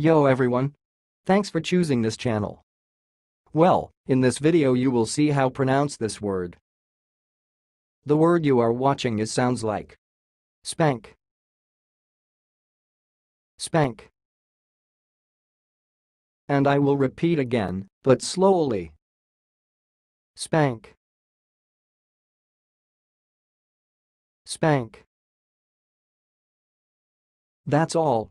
Yo everyone! Thanks for choosing this channel. Well, in this video you will see how pronounce this word. The word you are watching is sounds like spank, spank. And I will repeat again, but slowly. Spank. Spank. That's all,